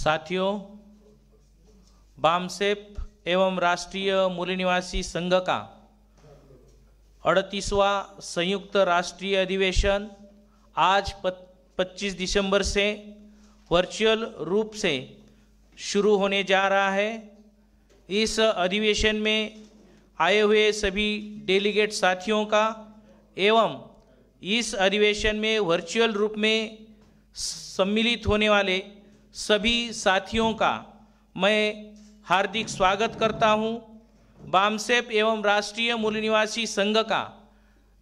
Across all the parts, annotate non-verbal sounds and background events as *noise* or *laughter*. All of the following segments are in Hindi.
साथियों, बामसेप एवं राष्ट्रीय मूल निवासी संघ का अड़तीसवां संयुक्त राष्ट्रीय अधिवेशन आज 25 दिसंबर से वर्चुअल रूप से शुरू होने जा रहा है। इस अधिवेशन में आए हुए सभी डेलीगेट साथियों का एवं इस अधिवेशन में वर्चुअल रूप में सम्मिलित होने वाले सभी साथियों का मैं हार्दिक स्वागत करता हूँ। बामसेप एवं राष्ट्रीय मूल निवासी संघ का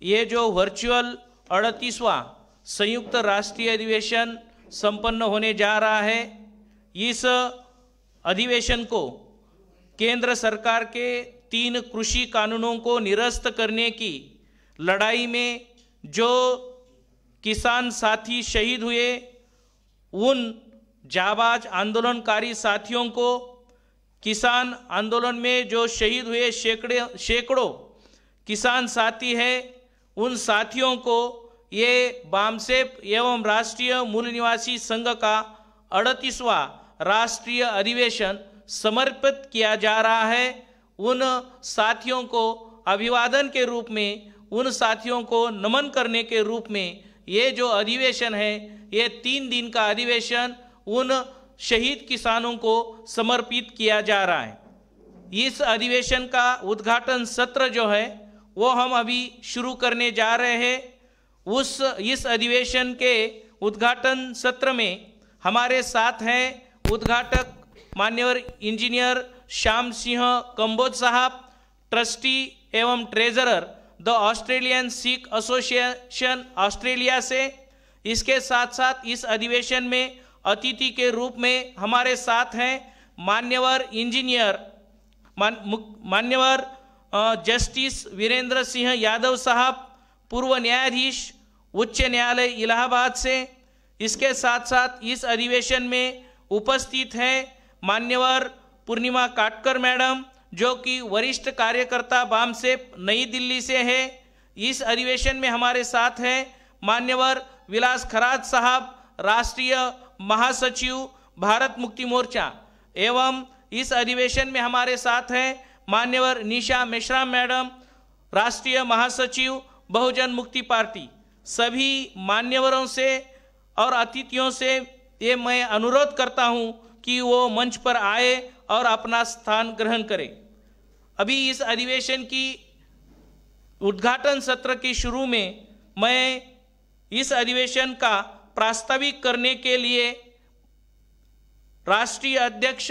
ये जो वर्चुअल अड़तीसवां संयुक्त राष्ट्रीय अधिवेशन संपन्न होने जा रहा है, इस अधिवेशन को केंद्र सरकार के तीन कृषि कानूनों को निरस्त करने की लड़ाई में जो किसान साथी शहीद हुए, उन जाबाज आंदोलनकारी साथियों को किसान आंदोलन में जो शहीद हुए सैकड़े सैकड़ों किसान साथी हैं, उन साथियों को ये बामसेप एवं राष्ट्रीय मूल निवासी संघ का अड़तीसवां राष्ट्रीय अधिवेशन समर्पित किया जा रहा है। उन साथियों को अभिवादन के रूप में, उन साथियों को नमन करने के रूप में ये जो अधिवेशन है, ये तीन दिन का अधिवेशन उन शहीद किसानों को समर्पित किया जा रहा है। इस अधिवेशन का उद्घाटन सत्र जो है, वो हम अभी शुरू करने जा रहे हैं। उस, इस अधिवेशन के उद्घाटन सत्र में हमारे साथ हैं उद्घाटक मान्यवर इंजीनियर श्याम सिंह कंबोज साहब, ट्रस्टी एवं treasurer the Australian Sikh Association Australia से। इसके साथ साथ इस अधिवेशन में अतिथि के रूप में हमारे साथ हैं मान्यवर इंजीनियर मान्यवर जस्टिस वीरेंद्र सिंह यादव साहब, पूर्व न्यायाधीश, उच्च न्यायालय इलाहाबाद से। इसके साथ साथ इस अधिवेशन में उपस्थित हैं मान्यवर पूर्णिमा काटकर मैडम, जो कि वरिष्ठ कार्यकर्ता बाम से नई दिल्ली से है। इस अधिवेशन में हमारे साथ हैं मान्यवर विलास खराज साहब, राष्ट्रीय महासचिव भारत मुक्ति मोर्चा एवं इस अधिवेशन में हमारे साथ हैं मान्यवर निशा मिश्रा मैडम, राष्ट्रीय महासचिव, बहुजन मुक्ति पार्टी। सभी मान्यवरों से और अतिथियों से ये मैं अनुरोध करता हूँ कि वो मंच पर आए और अपना स्थान ग्रहण करें। अभी इस अधिवेशन की उद्घाटन सत्र की शुरू में मैं इस अधिवेशन का प्रास्ताविक करने के लिए राष्ट्रीय अध्यक्ष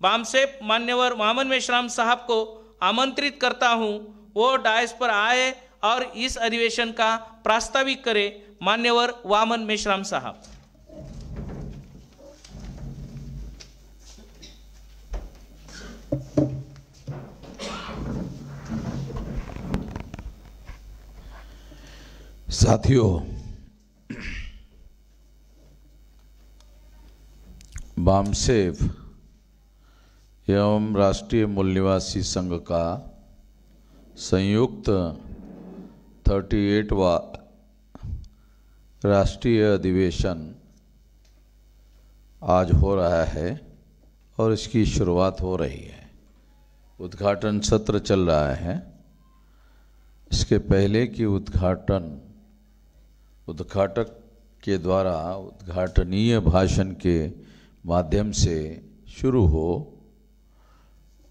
बामसेप मान्यवर वामन मेश्राम साहब को आमंत्रित करता हूँ। वो डायस पर आए और इस अधिवेशन का प्रास्ताविक करें मान्यवर वामन मेश्राम साहब। साथियों बामसेव एवं राष्ट्रीय मूल निवासी संघ का संयुक्त 38वां राष्ट्रीय अधिवेशन आज हो रहा है और इसकी शुरुआत हो रही है। उद्घाटन सत्र चल रहा है। इसके पहले की उद्घाटन, उद्घाटक के द्वारा उद्घाटनीय भाषण के माध्यम से शुरू हो,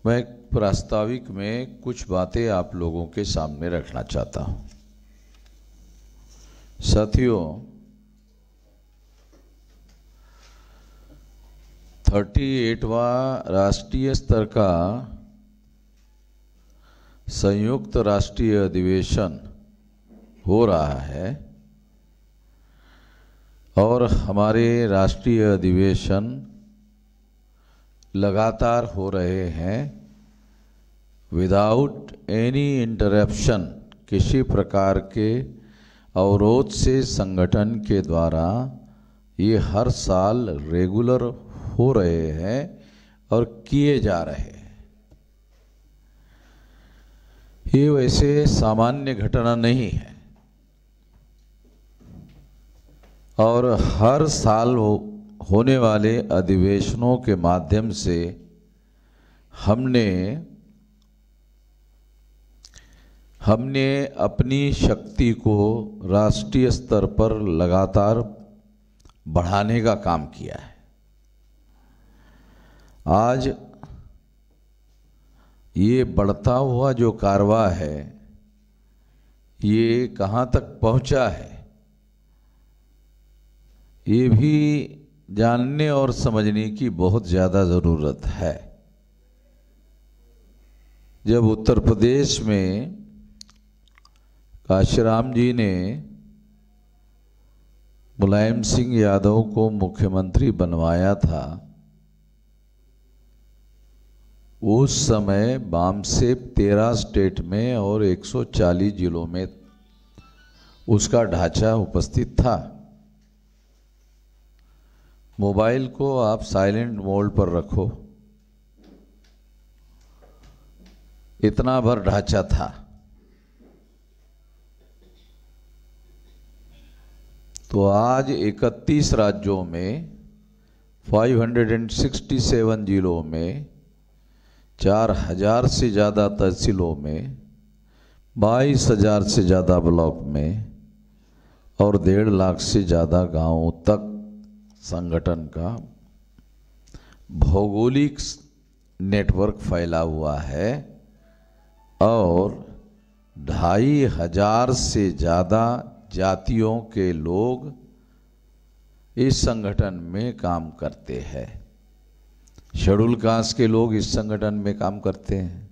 मैं प्रास्ताविक में कुछ बातें आप लोगों के सामने रखना चाहता हूँ। साथियों थर्टी एटवा राष्ट्रीय स्तर का संयुक्त राष्ट्रीय अधिवेशन हो रहा है। और हमारे राष्ट्रीय अधिवेशन लगातार हो रहे हैं विदाउट एनी इंटरप्शन किसी प्रकार के अवरोध से संगठन के द्वारा ये हर साल रेगुलर हो रहे हैं और किए जा रहे हैं। ये वैसे सामान्य घटना नहीं है। और हर साल हो, होने वाले अधिवेशनों के माध्यम से हमने हमने अपनी शक्ति को राष्ट्रीय स्तर पर लगातार बढ़ाने का काम किया है। आज ये बढ़ता हुआ जो कारवा है ये कहाँ तक पहुँचा है? ये भी जानने और समझने की बहुत ज़्यादा ज़रूरत है। जब उत्तर प्रदेश में काशीराम जी ने मुलायम सिंह यादव को मुख्यमंत्री बनवाया था, उस समय बामसेप तेरह स्टेट में और 140 जिलों में उसका ढांचा उपस्थित था। मोबाइल को आप साइलेंट मोड पर रखो। इतना भर ढांचा था। तो आज 31 राज्यों में 567 जिलों में, चार हज़ार से ज़्यादा तहसीलों में, बाईस हज़ार से ज़्यादा ब्लॉक में, और डेढ़ लाख से ज़्यादा गाँवों तक संगठन का भौगोलिक नेटवर्क फैला हुआ है और ढाई हज़ार से ज़्यादा जातियों के लोग इस संगठन में काम करते हैं। शेड्यूल कास्ट के लोग इस संगठन में काम करते हैं।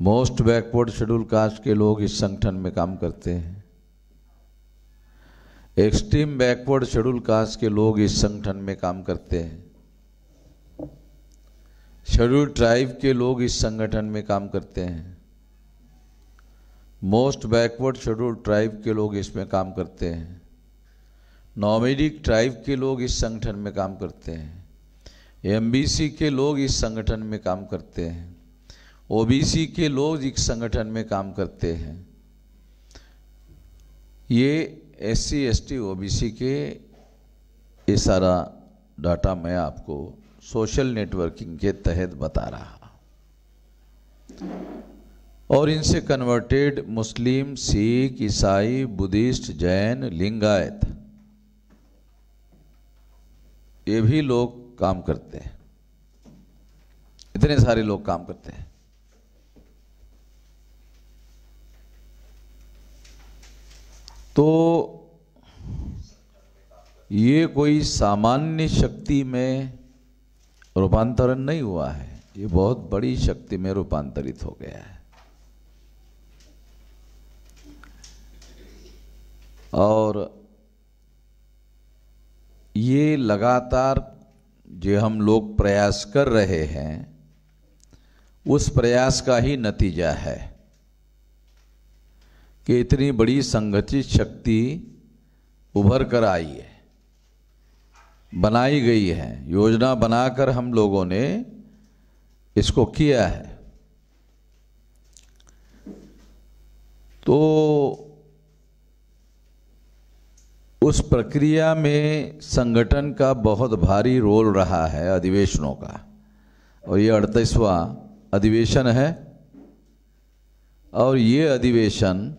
मोस्ट बैकवर्ड शेड्यूल कास्ट के लोग इस संगठन में काम करते हैं। एक्सट्रीम बैकवर्ड शेड्यूल कास्ट के लोग इस संगठन में काम करते हैं। शेड्यूल ट्राइब के लोग इस संगठन में काम करते हैं। मोस्ट बैकवर्ड शेड्यूल ट्राइब के लोग इसमें काम करते हैं। नॉमेडिक ट्राइब के लोग इस संगठन में काम करते हैं। एमबीसी के लोग इस संगठन में काम करते हैं। ओबीसी के लोग इस संगठन में काम करते हैं। ये S C S T O B C के ये सारा डाटा मैं आपको सोशल नेटवर्किंग के तहत बता रहा और इनसे कन्वर्टेड मुस्लिम, सिख, ईसाई, बुद्धिस्ट, जैन, लिंगायत, ये भी लोग काम करते हैं। इतने सारे लोग काम करते हैं। तो ये कोई सामान्य शक्ति में रूपांतरण नहीं हुआ है। ये बहुत बड़ी शक्ति में रूपांतरित हो गया है। और ये लगातार जो हम लोग प्रयास कर रहे हैं, उस प्रयास का ही नतीजा है। कि इतनी बड़ी संगठित शक्ति उभर कर आई है। बनाई गई है। योजना बनाकर हम लोगों ने इसको किया है। तो उस प्रक्रिया में संगठन का बहुत भारी रोल रहा है अधिवेशनों का। और ये अड़तीसवां अधिवेशन है। और ये अधिवेशन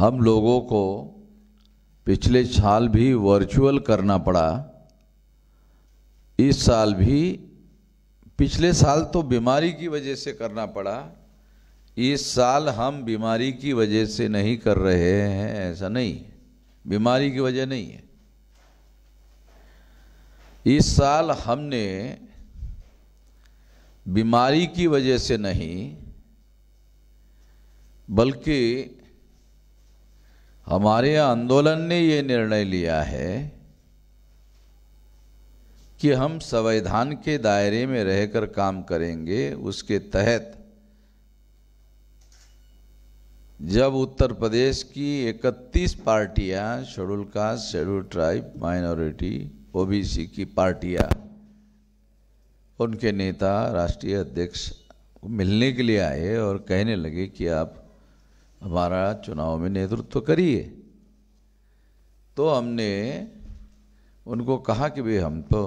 हम लोगों को पिछले साल भी वर्चुअल करना पड़ा। इस साल भी पिछले साल तो बीमारी की वजह से करना पड़ा। इस साल हम बीमारी की वजह से नहीं कर रहे हैं, ऐसा नहीं। बीमारी की वजह नहीं है। इस साल हमने बीमारी की वजह से नहीं, बल्कि हमारे आंदोलन ने ये निर्णय लिया है कि हम संविधान के दायरे में रहकर काम करेंगे, उसके तहत जब उत्तर प्रदेश की 31 पार्टियाँ, schedule caste, schedule tribe, minority, OBC की पार्टियाँ, उनके नेता, राष्ट्रीय अध्यक्ष मिलने के लिए आए और कहने लगे कि आप हमारा चुनाव में नेतृत्व करिए। तो हमने उनको कहा कि भाई हम तो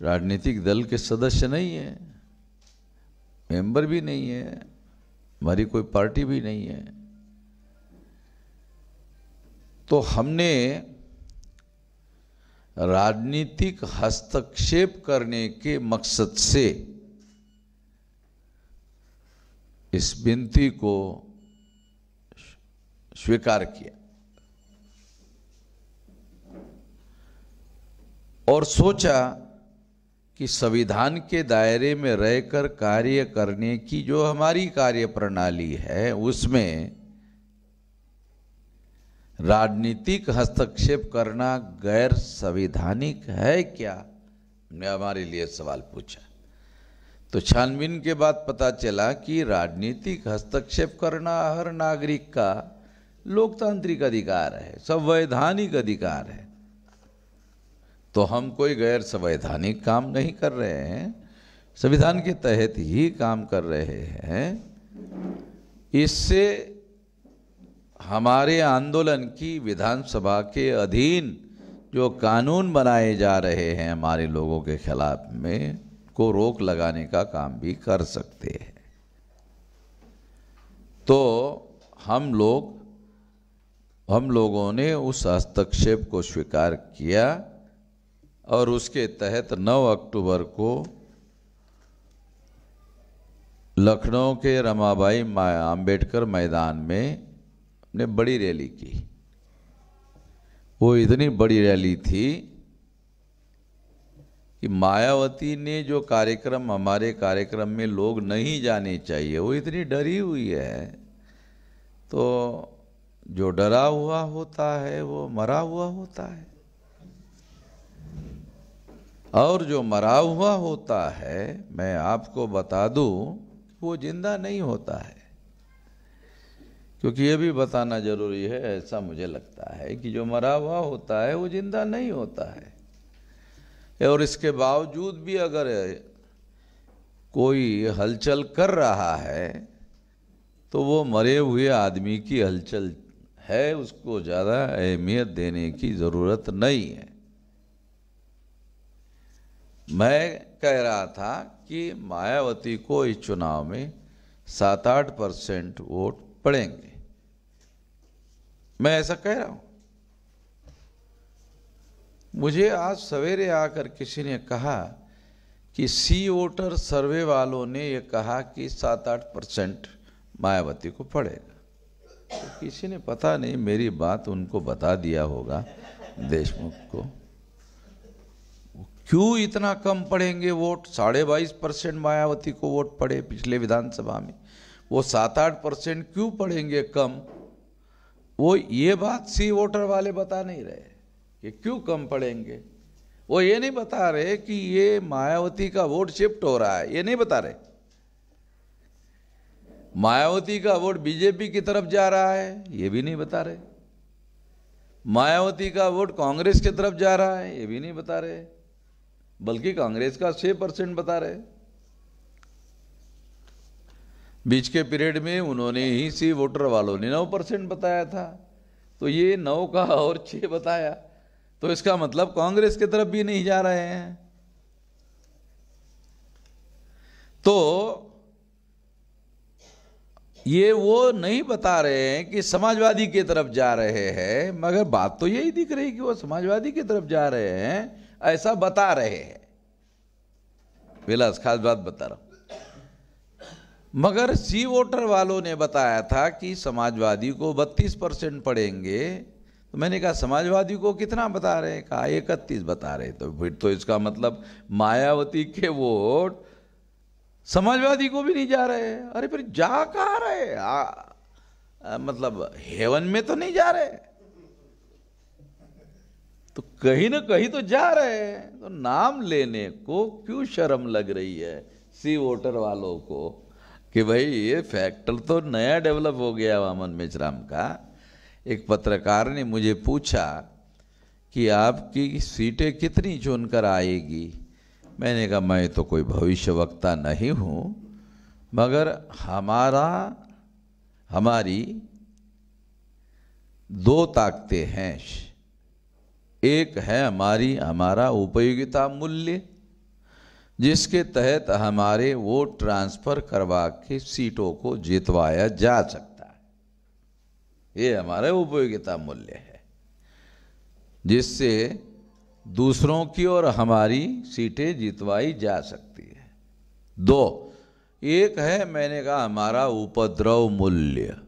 राजनीतिक दल के सदस्य नहीं हैं, मेंबर भी नहीं है, हमारी कोई पार्टी भी नहीं है। तो हमने राजनीतिक हस्तक्षेप करने के मकसद से इस विनती को स्वीकार किया। और सोचा कि संविधान के दायरे में रहकर कार्य करने की जो हमारी कार्य प्रणाली है, उसमें राजनीतिक हस्तक्षेप करना गैर संवैधानिक है क्या? ने हमारे लिए सवाल पूछा। तो छानबीन के बाद पता चला कि राजनीतिक हस्तक्षेप करना हर नागरिक का लोकतांत्रिक अधिकार है, संवैधानिक अधिकार है। तो हम कोई गैर संवैधानिक काम नहीं कर रहे हैं, संविधान के तहत ही काम कर रहे हैं। इससे हमारे आंदोलन की विधानसभा के अधीन जो कानून बनाए जा रहे हैं हमारे लोगों के खिलाफ में, को रोक लगाने का काम भी कर सकते हैं। तो हम लोग हम लोगों ने उस हस्तक्षेप को स्वीकार किया और उसके तहत 9 अक्टूबर को लखनऊ के रमाबाई आम्बेडकर मैदान में ने बड़ी रैली की। वो इतनी बड़ी रैली थी कि मायावती ने जो कार्यक्रम, हमारे कार्यक्रम में लोग नहीं जाने चाहिए, वो इतनी डरी हुई है तो जो डरा हुआ होता है, वो मरा हुआ होता है। और जो मरा हुआ होता है, मैं आपको बता दूँ वो ज़िंदा नहीं होता है। क्योंकि ये भी बताना ज़रूरी है, ऐसा मुझे लगता है कि जो मरा हुआ होता है, वो ज़िंदा नहीं होता है। और इसके बावजूद भी अगर कोई हलचल कर रहा है तो वो मरे हुए आदमी की हलचल है, उसको ज़्यादा अहमियत देने की ज़रूरत नहीं है। मैं कह रहा था कि मायावती को इस चुनाव में सात आठ परसेंट वोट पड़ेंगे। मैं ऐसा कह रहा हूँ। मुझे आज सवेरे आकर किसी ने कहा कि सी वोटर सर्वे वालों ने यह कहा कि सात आठ परसेंट मायावती को पड़ेगा। तो किसी ने पता नहीं, मेरी बात उनको बता दिया होगा देशमुख को। क्यों इतना कम पड़ेंगे वोट? साढ़े बाईस परसेंट मायावती को वोट पड़े पिछले विधानसभा में। वो सात आठ परसेंट क्यों पड़ेंगे कम? वो ये बात सी वोटर वाले बता नहीं रहे कि क्यों कम पड़ेंगे वो ये नहीं बता रहे कि ये मायावती का वोट शिफ्ट हो रहा है, ये नहीं बता रहे। मायावती का वोट बीजेपी की तरफ़ जा रहा है, ये भी नहीं बता रहे। मायावती का वोट कांग्रेस की तरफ़ जा रहा है, ये भी नहीं बता रहे। बल्कि कांग्रेस का छह परसेंट बता रहे। बीच के पीरियड में उन्होंने ही सी वोटर वालों ने नौ परसेंट बताया था। तो ये नौ का और छह बताया। तो इसका मतलब कांग्रेस की तरफ़ भी नहीं जा रहे हैं। तो ये वो नहीं बता रहे हैं कि समाजवादी की तरफ़ जा रहे हैं, मगर बात तो यही दिख रही कि वो समाजवादी की तरफ़ जा रहे हैं, ऐसा बता रहे हैं। विलास, खास बात बता रहा मगर सी वोटर वालों ने बताया था कि समाजवादी को 32 परसेंट पड़ेंगे। तो मैंने कहा, समाजवादी को कितना बता रहे कहा इकतीस बता रहे तो फिर तो इसका मतलब मायावती के वोट समाजवादी को भी नहीं जा रहे। अरे फिर जा कहा रहे? आ, आ, मतलब हेवन में तो नहीं जा रहे। तो कहीं ना कहीं तो जा रहे हैं। तो नाम लेने को क्यों शर्म लग रही है सी वोटर वालों को? कि भाई ये फैक्टर तो नया डेवलप हो गया वामन मेचराम का। एक पत्रकार ने मुझे पूछा कि आपकी सीटें कितनी चुनकर आएगी? मैंने कहा, मैं तो कोई भविष्य वक्ता नहीं हूँ, मगर हमारा, हमारी दो ताकतें हैं। एक है हमारी, हमारा उपयोगिता मूल्य, जिसके तहत हमारे वोट ट्रांसफ़र करवा के सीटों को जितवाया जा सकता है। ये हमारा उपयोगिता मूल्य है, जिससे दूसरों की और हमारी सीटें जितवाई जा सकती है। दो, एक है, मैंने कहा, हमारा उपद्रव मूल्य।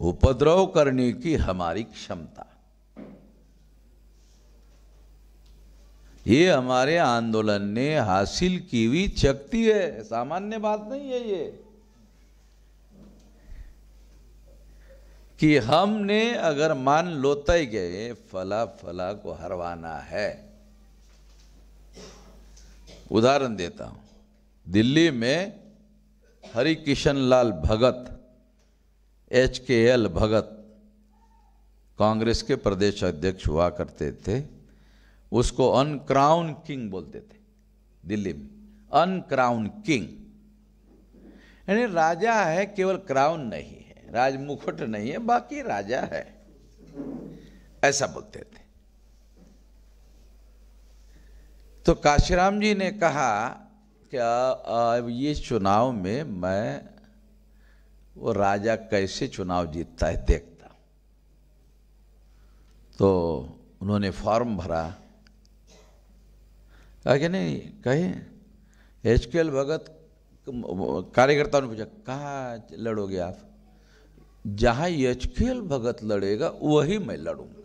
उपद्रव करने की हमारी क्षमता। ये हमारे आंदोलन ने हासिल की हुई शक्ति है। सामान्य बात नहीं है ये। कि हमने अगर मान लो तय गए, फला फला को हरवाना है। उदाहरण देता हूँ। दिल्ली में Hari Kishan Lal Bhagat H K L Bhagat Congress के प्रदेश अध्यक्ष हुआ करते थे। उसको अनक्राउन किंग बोलते थे दिल्ली में। Uncrowned king. यानी राजा है केवल क्राउन नहीं है। राजमुकुट नहीं है, बाकी राजा है। ऐसा बोलते थे। तो काशीराम जी ने कहा अब ये चुनाव में मैं वो राजा कैसे चुनाव जीतता है देखता तो उन्होंने फॉर्म भरा। कहा कि नहीं कहे एच के एल भगत, कार्यकर्ताओं ने पूछा, कहा लड़ोगे आप? जहाँ एल भगत लड़ेगा, वही मैं लड़ूँगा।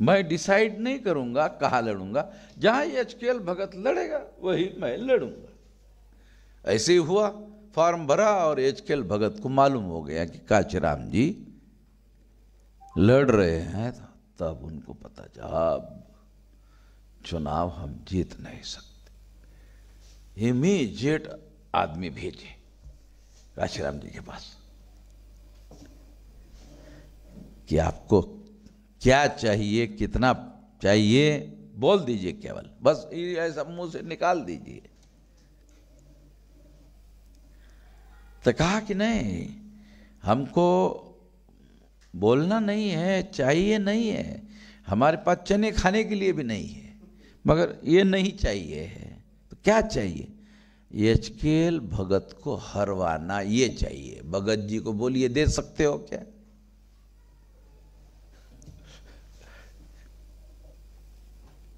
मैं डिसाइड नहीं करूँगा कहा लड़ूँगा। जहाँ एल भगत लड़ेगा, वही मैं लड़ूँगा। ऐसे ही हुआ, फॉर्म भरा और एल भगत को मालूम हो गया कि काचराम जी लड़ रहे हैं, तब उनको पता चला चुनाव हम जीत नहीं सकते। इमीजिएट आदमी भेजे। काशीराम जी के पास। कि आपको क्या चाहिए, कितना चाहिए, बोल दीजिए केवल। बस ऐसा मुँह से निकाल दीजिए। तो कहा कि नहीं, हमको बोलना नहीं है, चाहिए नहीं है। हमारे पास चने खाने के लिए भी नहीं है, मगर ये नहीं चाहिए है। तो क्या चाहिए? एचकेल भगत को हरवाना, ये चाहिए। भगत जी को बोलिए, दे सकते हो क्या?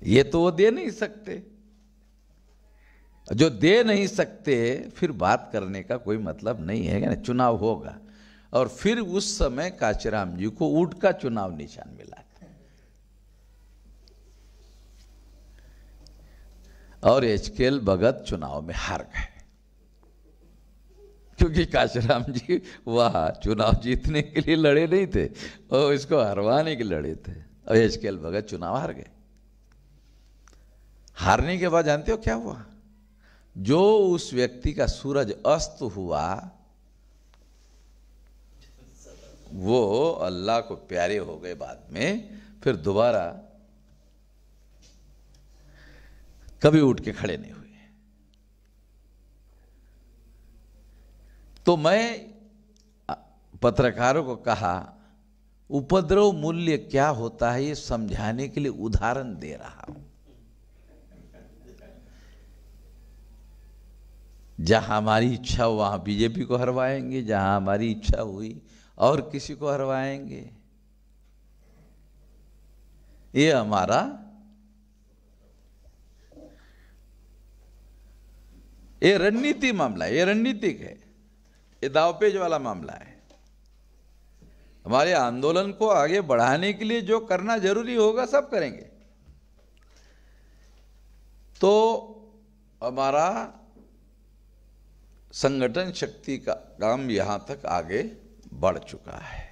ये तो वो दे नहीं सकते। जो दे नहीं सकते, फिर बात करने का कोई मतलब नहीं है ना चुनाव होगा। और फिर उस समय काचराम जी को ऊट का चुनाव निशान मिला और एच के एल भगत चुनाव में हार गए। क्योंकि काचराम जी वह चुनाव जीतने के लिए लड़े नहीं थे और इसको हरवाने के लड़े थे। और एच के एल भगत चुनाव हार गए। हारने के बाद जानते हो क्या हुआ? जो उस व्यक्ति का सूरज अस्त हुआ, वो अल्लाह को प्यारे हो गए बाद में, फिर दोबारा कभी उठ के खड़े नहीं हुए। तो मैं पत्रकारों को कहा, उपद्रव मूल्य क्या होता है, ये समझाने के लिए उदाहरण दे रहा हूँ। जहाँ हमारी इच्छा वहाँ बीजेपी को हरवाएँगे, जहाँ हमारी इच्छा हुई, और किसी को हरवाएँगे। ये हमारा ये रणनीति मामला है, ये रणनीतिक है। ये दावपेज वाला मामला है। हमारे आंदोलन को आगे बढ़ाने के लिए जो करना ज़रूरी होगा, सब करेंगे। तो हमारा संगठन शक्ति का काम यहाँ तक आगे बढ़ चुका है।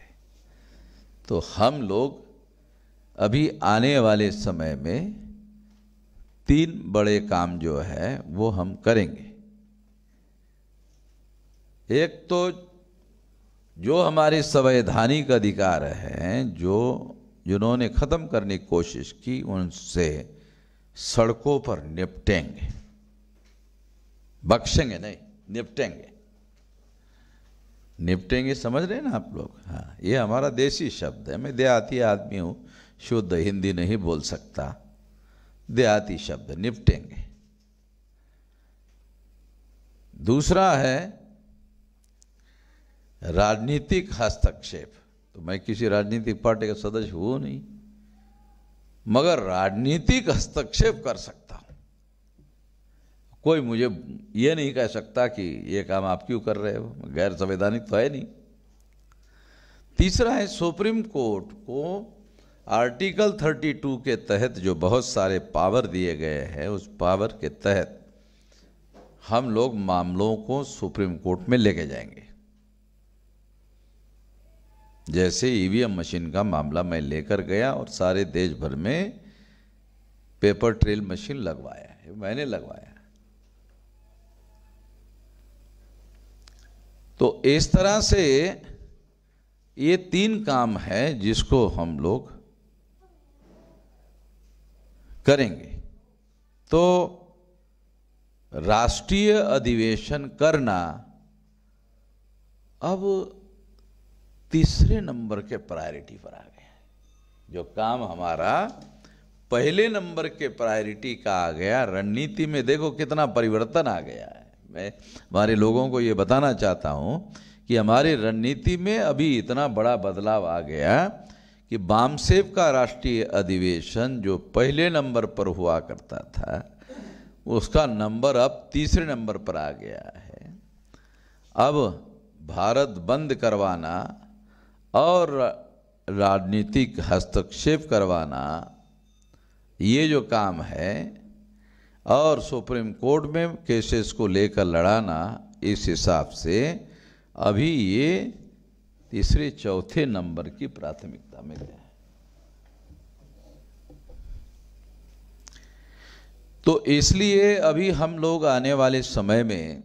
तो हम लोग अभी आने वाले समय में तीन बड़े काम जो है, वो हम करेंगे। एक तो जो हमारे संवैधानिक अधिकार हैं, जो जिन्होंने ख़त्म करने की कोशिश की, उनसे सड़कों पर निपटेंगे। बख्शेंगे नहीं, निपटेंगे। निपटेंगे, समझ रहे हैं ना आप लोग? हाँ ये हमारा देसी शब्द है। मैं देहाती आदमी हूँ, शुद्ध हिंदी नहीं बोल सकता। देहाती शब्द, निपटेंगे। दूसरा है राजनीतिक हस्तक्षेप। तो मैं किसी राजनीतिक पार्टी का सदस्य हूँ नहीं, मगर राजनीतिक हस्तक्षेप कर सकता हूँ। कोई मुझे ये नहीं कह सकता कि ये काम आप क्यों कर रहे हो, गैर संवैधानिक तो है नहीं। तीसरा है, सुप्रीम कोर्ट को आर्टिकल 32 के तहत जो बहुत सारे पावर दिए गए हैं, उस पावर के तहत हम लोग मामलों को सुप्रीम कोर्ट में लेके जाएँगे। जैसे ईवीएम मशीन का मामला मैं लेकर गया और सारे देश भर में पेपर ट्रेल मशीन लगवाया है, मैंने लगवाया तो इस तरह से ये तीन काम है जिसको हम लोग करेंगे। तो राष्ट्रीय अधिवेशन करना, अब तीसरे नंबर के प्रायोरिटी पर आ गया जो काम हमारा पहले नंबर के प्रायोरिटी का आ गया, रणनीति में देखो कितना परिवर्तन आ गया है। मैं हमारे लोगों को ये बताना चाहता हूँ कि हमारी रणनीति में अभी इतना बड़ा बदलाव आ गया कि बामसेब का राष्ट्रीय अधिवेशन जो पहले नंबर पर हुआ करता था, उसका नंबर अब तीसरे नंबर पर आ गया है। अब भारत बंद करवाना और राजनीतिक हस्तक्षेप करवाना, ये जो काम है, और सुप्रीम कोर्ट में केसेस को लेकर लड़ाना, इस हिसाब से अभी ये तीसरे चौथे नंबर की प्राथमिकता में है। तो इसलिए अभी हम लोग आने वाले समय में,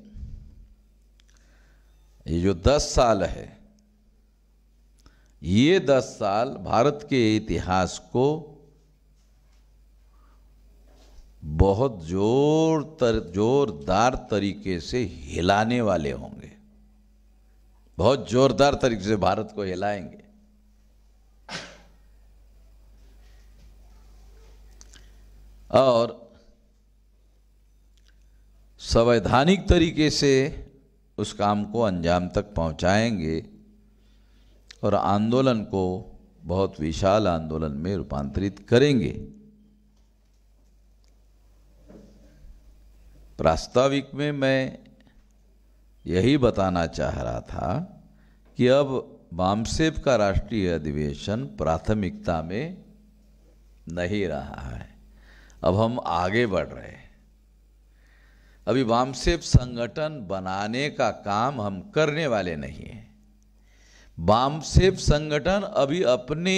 ये जो दस साल है ये दस साल भारत के इतिहास को बहुत ज़ोर तर, जोरदार तरीके से हिलाने वाले होंगे। बहुत जोरदार तरीके से भारत को हिलाएँगे। और संवैधानिक तरीके से उस काम को अंजाम तक पहुंचाएँगे। और आंदोलन को बहुत विशाल आंदोलन में रूपांतरित करेंगे। प्रास्ताविक में मैं यही बताना चाह रहा था कि अब बामसेब का राष्ट्रीय अधिवेशन प्राथमिकता में नहीं रहा है। अब हम आगे बढ़ रहे हैं। अभी वामसेब संगठन बनाने का काम हम करने वाले नहीं हैं। वामसेब संगठन अभी अपने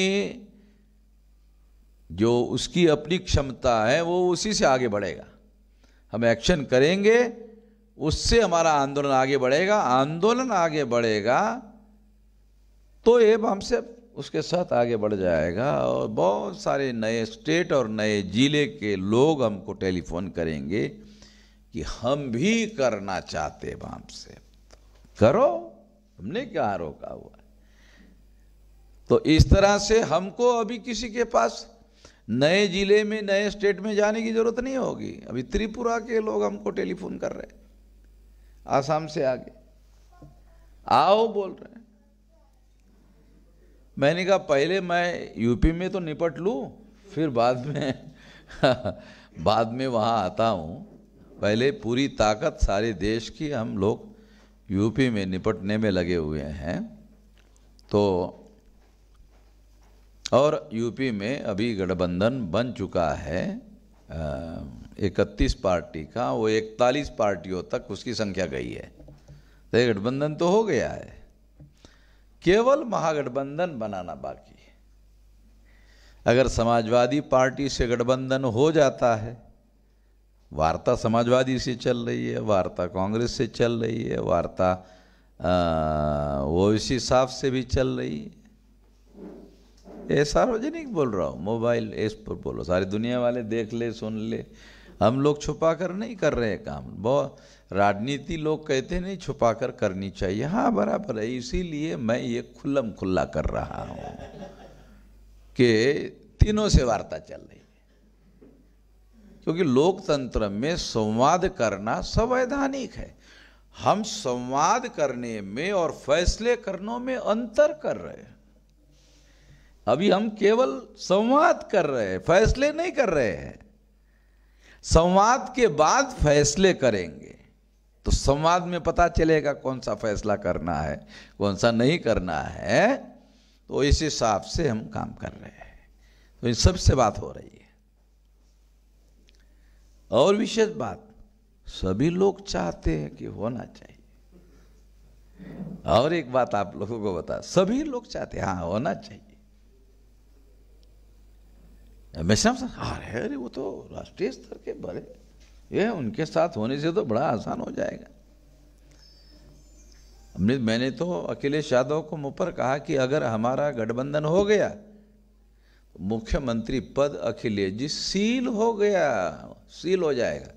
जो उसकी अपनी क्षमता है, वो उसी से आगे बढ़ेगा। हम एक्शन करेंगे, उससे हमारा आंदोलन आगे बढ़ेगा। आंदोलन आगे बढ़ेगा तो ये हमसे उसके साथ आगे बढ़ जाएगा और बहुत सारे नए स्टेट और नए ज़िले के लोग हमको टेलीफोन करेंगे कि हम भी करना चाहते से हमसे करो, हमने क्या रोका हुआ? तो इस तरह से हमको अभी किसी के पास नए ज़िले में, नए स्टेट में जाने की ज़रूरत नहीं होगी। अभी त्रिपुरा के लोग हमको टेलीफोन कर रहे आसाम से आगे। आओ बोल रहे हैं। मैंने कहा, पहले मैं यूपी में तो निपट लूँ, फिर बाद में *laughs* बाद में वहाँ आता हूँ। पहले पूरी ताकत सारे देश की हम लोग यूपी में निपटने में लगे हुए हैं। तो और यूपी में अभी गठबंधन बन चुका है इकतीस पार्टी का, वो इकतालीस पार्टियों तक उसकी संख्या गई है। तो गठबंधन तो हो गया है। केवल महागठबंधन बनाना बाकी है। अगर समाजवादी पार्टी से गठबंधन हो जाता है, वार्ता समाजवादी से चल रही है, वार्ता कांग्रेस से चल रही है, वार्ता ओवैसी साफ़ से भी चल रही है ये सार्वजनिक बोल रहा हूँ, मोबाइल इस पर बोलो, सारी दुनिया वाले देख ले, सुन ले। हम लोग छुपा कर नहीं कर रहे काम। बहुत राजनीति लोग कहते नहीं छुपा कर करनी चाहिए। हाँ बराबर है, इसीलिए मैं ये खुल्लम खुल्ला कर रहा हूँ कि तीनों से वार्ता चल रही है। क्योंकि लोकतंत्र में संवाद करना संवैधानिक है। हम संवाद करने में और फैसले करने में अंतर कर रहे हैं। अभी हम केवल संवाद कर रहे हैं, फैसले नहीं कर रहे हैं। संवाद के बाद फैसले करेंगे तो संवाद में पता चलेगा कौन सा फैसला करना है, कौन सा नहीं करना है तो इस हिसाब से हम काम कर रहे हैं। तो इन सबसे बात हो रही है। और विशेष बात, सभी लोग चाहते हैं कि होना चाहिए। और एक बात आप लोगों को बता, सभी लोग चाहते हैं हाँ होना चाहिए। मैं समझ अरे अरे, वो तो राष्ट्रीय स्तर के बड़े। ये उनके साथ होने से तो बड़ा आसान हो जाएगा। हमने मैंने तो अखिलेश यादव को मुँह पर कहा कि अगर हमारा गठबंधन हो गया तो मुख्यमंत्री पद अखिलेश जी सील हो गया, सील हो जाएगा।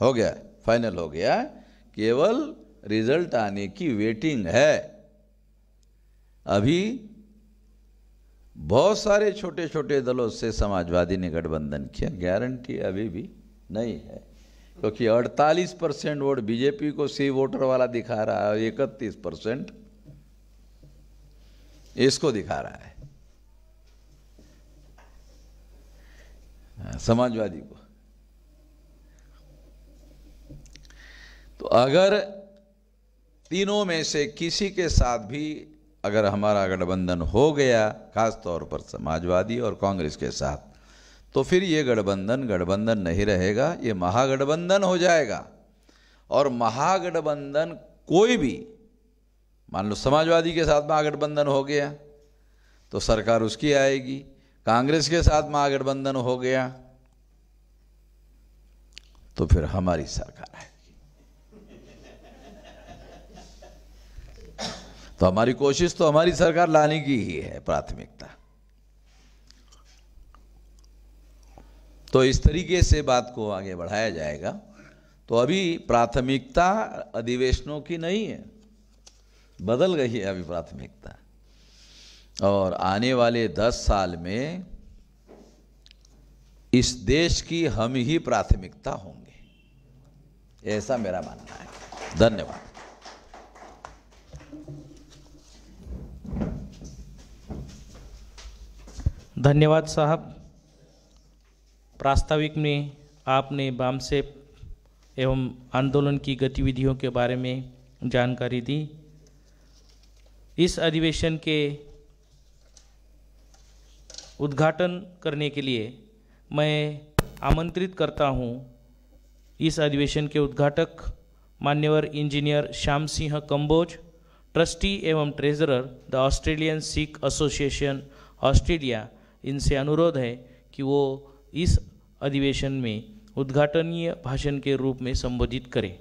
हो गया, फाइनल हो गया। केवल रिज़ल्ट आने की वेटिंग है। अभी बहुत सारे छोटे छोटे दलों से समाजवादी ने गठबंधन किया। गारंटी अभी भी नहीं है क्योंकि 48 परसेंट वोट बीजेपी को सी वोटर वाला दिखा रहा है इकतीस परसेंट इसको दिखा रहा है। हाँ, समाजवादी को। तो अगर तीनों में से किसी के साथ भी अगर हमारा गठबंधन हो गया खास तौर पर समाजवादी और कांग्रेस के साथ तो फिर ये गठबंधन गठबंधन नहीं रहेगा, ये महागठबंधन हो जाएगा। और महागठबंधन कोई भी, मान लो समाजवादी के साथ महागठबंधन हो गया तो सरकार उसकी आएगी। कांग्रेस के साथ महागठबंधन हो गया तो फिर हमारी सरकार आएगी। तो हमारी कोशिश तो हमारी सरकार लाने की ही है प्राथमिकता। तो इस तरीके से बात को आगे बढ़ाया जाएगा। तो अभी प्राथमिकता अधिवेशनों की नहीं है, बदल गई है अभी प्राथमिकता। और आने वाले दस साल में इस देश की हम ही प्राथमिकता होंगे, ऐसा मेरा मानना है। धन्यवाद। धन्यवाद साहब। प्रास्ताविक में आपने बामसेप एवं आंदोलन की गतिविधियों के बारे में जानकारी दी। इस अधिवेशन के उद्घाटन करने के लिए मैं आमंत्रित करता हूँ इस अधिवेशन के उद्घाटक मान्यवर इंजीनियर श्याम सिंह कंबोज, ट्रस्टी एवं treasurer the Australian Sikh Association Australia इनसे अनुरोध है कि वो इस अधिवेशन में उद्घाटनीय भाषण के रूप में संबोधित करें।